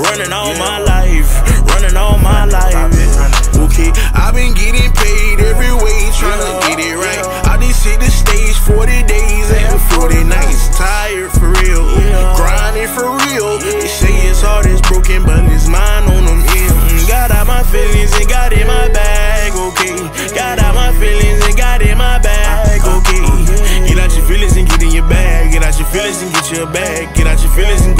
running all my life, running all my life. Okay, I've been getting paid every way, trying to get it right. I just hit the stage 40 days and 40 nights. Tired for real, grinding for real. They say it's hard, it's broken, but it's mine on them. Got out my feelings and got in my bag, okay. Got out my feelings and got in my bag, okay. Get out your feelings and get in your bag. Get out your feelings and get your bag. Get out your feelings and